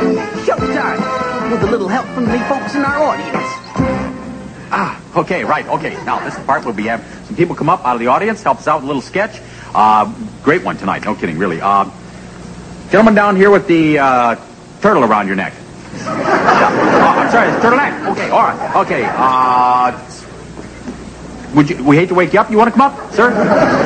Showtime! With a little help from the folks in our audience. Ah, okay, right, okay. Now, this part will be have some people come up out of the audience, help us out with a little sketch. Uh, great one tonight, no kidding, really. Uh, gentleman down here with the uh, turtle around your neck. yeah. Oh, I'm sorry, it's turtleneck. Okay, all right, okay. Uh, would you? We hate to wake you up. You want to come up, sir?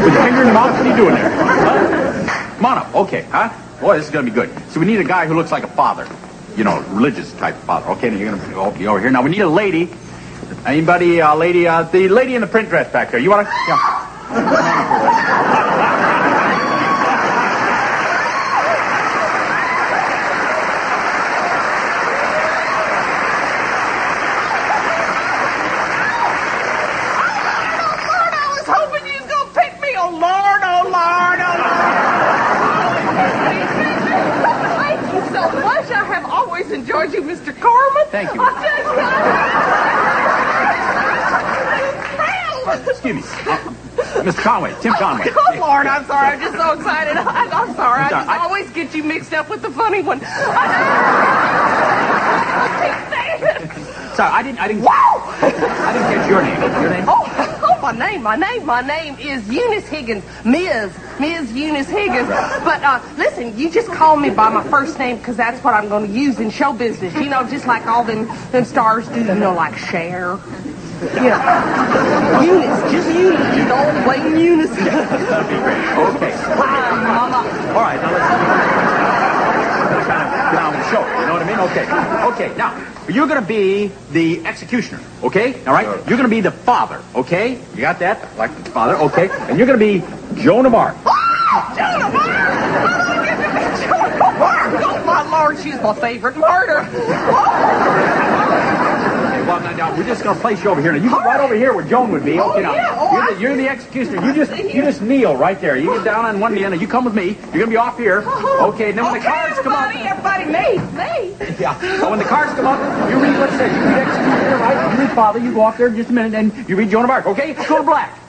With your finger in your mouth? What are you doing there? Huh? Come on up. Okay, huh? Boy, this is going to be good. So we need a guy who looks like a father. You know, religious type father. Okay, now you're going to be over here. Now we need a lady. Anybody, uh, lady, uh, the lady in the print dress back there. You want to? Yeah. I was hoping you was gonna pick me. Oh Lord, oh Lord, oh Lord. Thank you so much. I have always enjoyed you, Mr. Korman. Thank you. I just Excuse me. Uh, Mr. Conway, Tim Conway. Oh Lord, I'm sorry. I'm just so excited. I, I'm sorry. I just I- always get you mixed up with the funny one. Sorry, I didn't. I didn't. Wow! I didn't catch your name. Your name? Oh, oh, my name, my name, my name is Eunice Higgins, Ms. Ms. Eunice Higgins. But uh, listen, you just call me by my first name because that's what I'm going to use in show business. You know, just like all them them stars do. You know, like Cher. Yeah, Eunice, just Eunice. You know, plain Eunice. That'd be great. Okay. Hi, Mama. All right, now let's kind of get on with the show. You know what I mean? Okay. Okay. Now you're going to be the executioner. Okay. All right. You're going to be the father. Okay. You got that? Like the father. Okay. And you're going to be Joan of Arc. Ah, Joan of Arc. Joan of Arc. Oh my Lord, she's my favorite martyr. Okay, well, now, now, we're just going to place you over here. Now, you get right over here where Joan would be. Oh, Okay, now, yeah. Oh, you're, I the, you're the executioner. You just you just kneel right there. You get down on one knee, and you come with me. You're going to be off here. Oh. Okay, and then when the okay, cards come up... everybody, everybody, me, me. Yeah. So when the cards come up, you read what it says. You read executioner, right? You read father. You go off there in just a minute, and you read Joan of Arc. Okay? Go to black.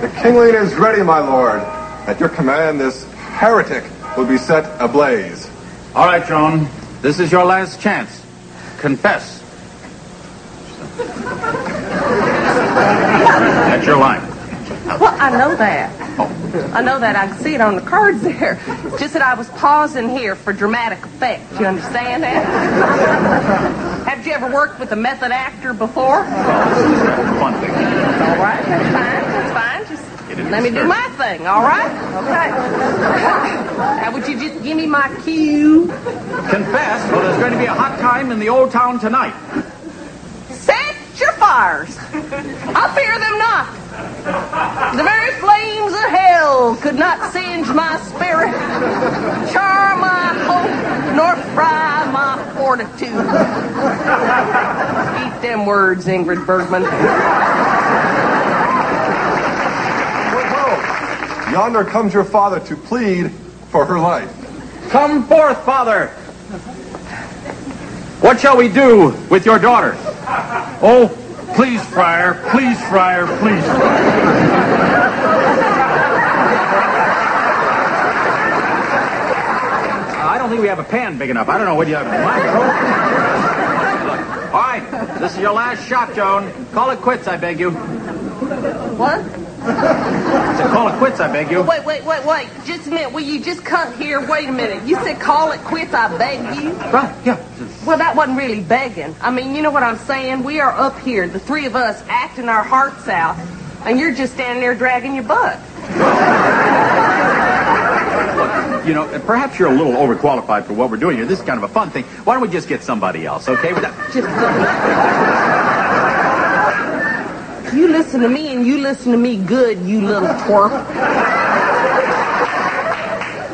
The kingling is ready, my lord. At your command, this heretic will be set ablaze. All right, Joan. This is your last chance. Confess. That's your line. Well, I know that. Oh. I know that. I can see it on the cards there. It's just that I was pausing here for dramatic effect. You understand that? Have you ever worked with a method actor before? Fun thing. All right, that's fine. That's fine. Just Get in let me do my thing. All right? Okay. Now, would you just give me my cue? Confess. Well, there's going to be a hot time in the old town tonight. Set your fires. I fear them not. The very flames of hell could not singe my spirit, char my hope, nor fry my fortitude. Eat them words, Ingrid Bergman. Yonder comes your father to plead for her life. Come forth, father. What shall we do with your daughter? Oh, please, Friar. Please, Friar. Please. Uh, I don't think we have a pan big enough. I don't know what you have. Microphone? Look. All right, this is your last shot, Joan. Call it quits, I beg you. What? I said, call it quits, I beg you. Wait, wait, wait, wait. Just a minute. Will you just cut here? Wait a minute. You said call it quits, I beg you? Right, yeah. Well, that wasn't really begging. I mean, you know what I'm saying? We are up here, the three of us, acting our hearts out, and you're just standing there dragging your butt. You know, perhaps you're a little overqualified for what we're doing here. This is kind of a fun thing. Why don't we just get somebody else, okay? Without- Just. You listen to me and you listen to me good, you little twerp.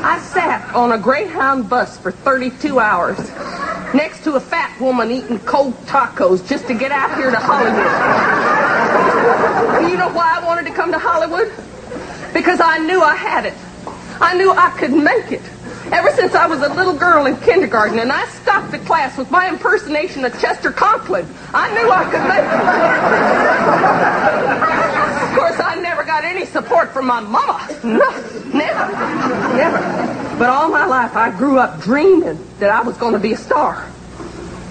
I sat on a Greyhound bus for 32 hours next to a fat woman eating cold tacos just to get out here to Hollywood. And you know why I wanted to come to Hollywood? Because I knew I had it. I knew I could make it. Ever since I was a little girl in kindergarten and I stopped the class with my impersonation of Chester Conklin, I knew I could make it. Of course, I never got any support from my mama. No, never, never. But all my life, I grew up dreaming that I was going to be a star.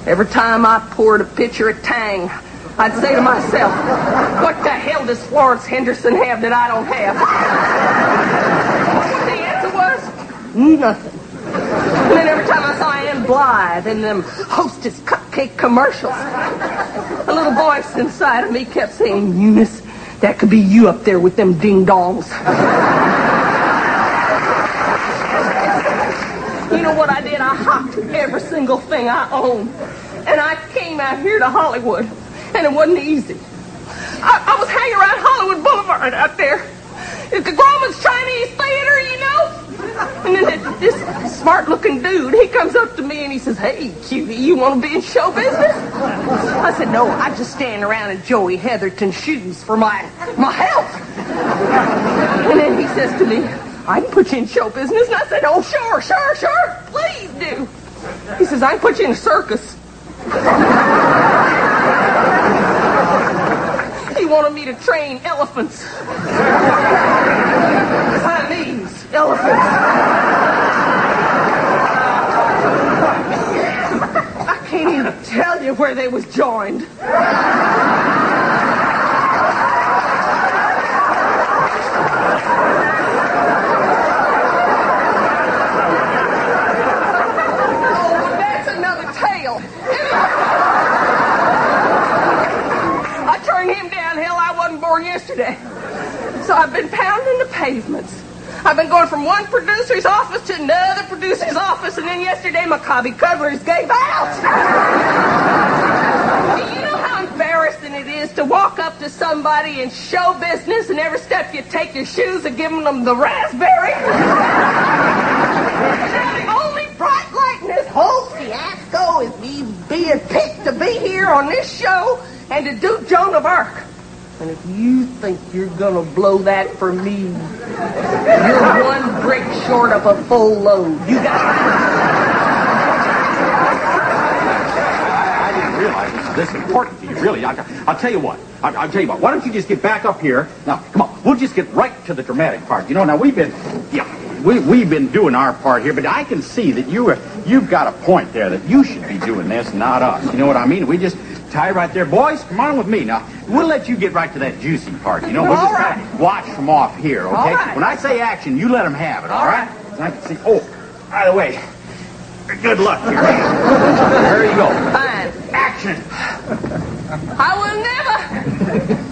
Every time I poured a pitcher of Tang, I'd say to myself, what the hell does Florence Henderson have that I don't have? Nothing. And then every time I saw Ann Blyth in them hostess cupcake commercials, a little voice inside of me kept saying, Eunice, that could be you up there with them ding dongs. you know what I did? I hopped every single thing I owned. And I came out here to Hollywood. And it wasn't easy. I, I was hanging around Hollywood Boulevard out there. At the Grauman's Chinese Theater, you know? And then this smart-looking dude, he comes up to me and he says, Hey, cutie, you want to be in show business? I said, No, I just stand around in Joey Heatherton's shoes for my, my health. And then he says to me, I can put you in show business. And I said, Oh, sure, sure, sure. Please do. He says, I can put you in a circus. he wanted me to train elephants. Siamese elephants. I can't even tell you where they was joined. Oh, that's another tale. I turned him downhill. I wasn't born yesterday. So I've been pounding the pavements. I've been going from one producer's office to another producer's office, and then yesterday Cobbie Cuddlers gave out. Do you know how embarrassing it is to walk up to somebody in show business and every step you take your shoes and giving them the raspberry? The only bright light in this whole fiasco is me being picked to be here on this show and to do Joan of Arc. And if you think you're gonna blow that for me, you're one brick short of a full load. You got I didn't realize this was this important to you, really. I, I'll tell you what. I, I'll tell you what. Why don't you just get back up here? Now, come on. We'll just get right to the dramatic part. You know, now we've been, yeah, we, we've been doing our part here, but I can see that you you've got a point there that you should be doing this, not us. You know what I mean? We just tie right there. Boys, come on with me. Now, we'll let you get right to that juicy part. You know, we'll All just right. watch from off here, okay? Right. When I say action, you let them have it, all All right? right. And I can see, oh, by the way, good luck here. there you go. fine. Action. I will never,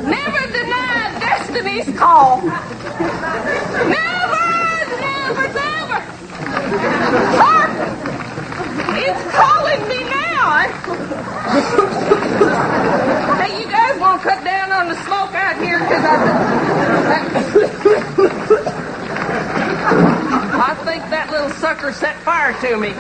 never deny destiny's call. Never, never, never. Hark! It's calling me now. To cut down on the smoke out here? Because I, I think that little sucker set fire to me.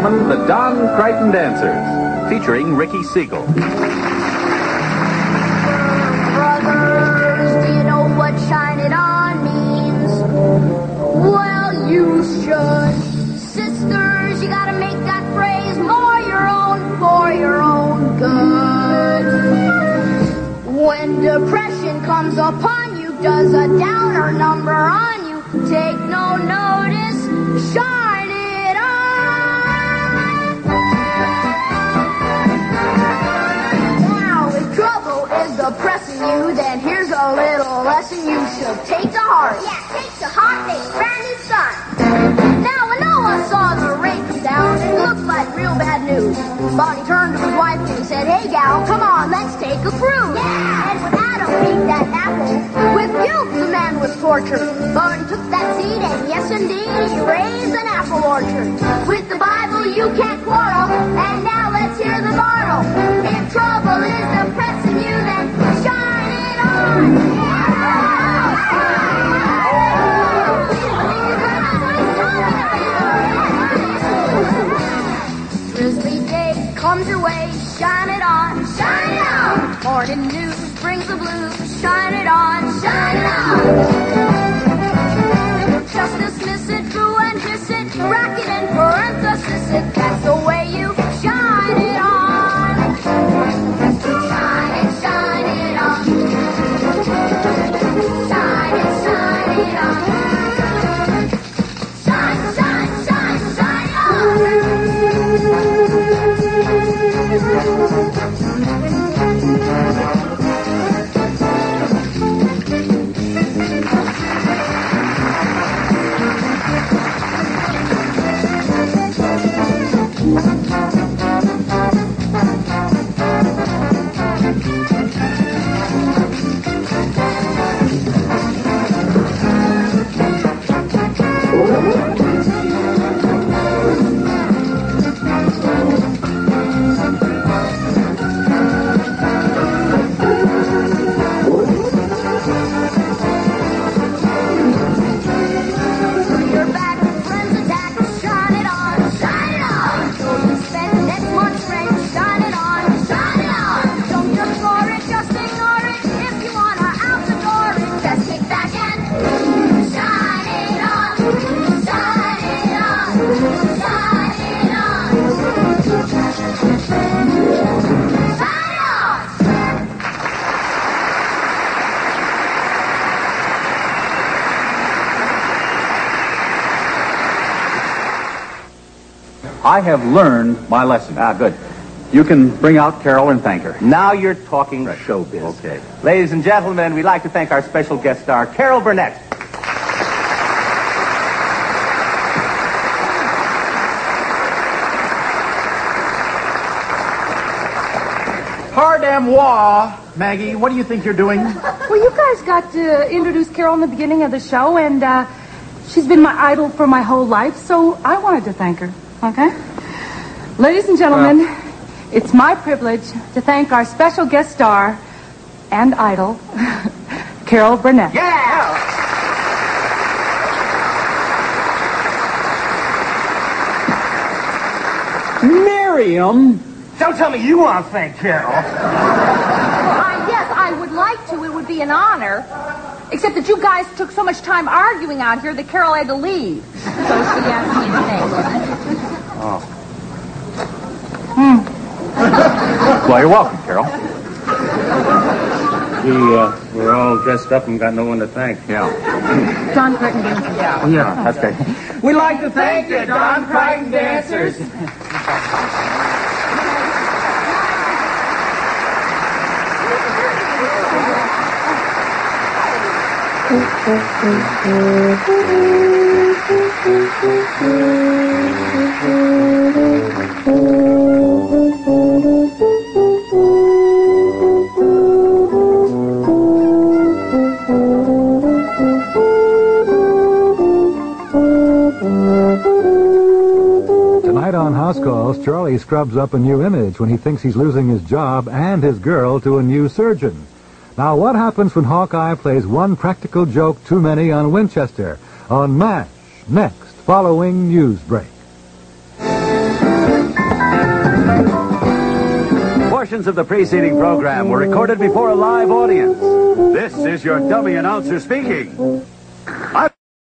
Gentlemen, the Don Crichton Dancers, featuring Ricky Siegel. Brothers, do you know what shine it on means? Well, you should. Sisters, you gotta make that phrase more your own for your own good. When depression comes upon you, does a downer number on you, take no notice, shine you, then here's a little lesson you should take to heart. Yeah, take to heart a brand new sun. Now, when Noah saw the rain come down, it looked like real bad news. Bonnie turned to his wife and he said, Hey, gal, come on, let's take a cruise. Yeah. And when Adam ate that apple, with guilt the man was tortured. But he took Grizzly days comes your way, shine it on, shine it on. Morning news brings the blues, shine it on, shine it on. Just dismiss it, do and hiss it, bracket and parenthesis it. That's the way I have learned my lesson. Ah, good. You can bring out Carol and thank her. Now you're talking showbiz. Okay. Ladies and gentlemen, we'd like to thank our special guest star, Carol Burnett. Pardamois, Maggie, what do you think you're doing? Well, you guys got to introduce Carol in the beginning of the show, and uh, she's been my idol for my whole life, so I wanted to thank her. Okay? Ladies and gentlemen, it's my privilege to thank our special guest star and idol, Carol Burnett. Yeah! Miriam! Don't tell me you want to thank Carol. Uh, yes, I would like to. It would be an honor. Except that you guys took so much time arguing out here that Carol had to leave. So she asked me to thank. Well, you're welcome, Carol. We, uh, we're all dressed up and got no one to thank. Yeah. John Curtin Dancing. Oh, yeah, that's great. We'd like to thank the Don Crichton dancers. Tonight on House Calls, Charlie scrubs up a new image when he thinks he's losing his job and his girl to a new surgeon. Now, what happens when Hawkeye plays one practical joke too many on Winchester? On MASH, next, following news break. Portions of the preceding program were recorded before a live audience. This is your dummy announcer speaking.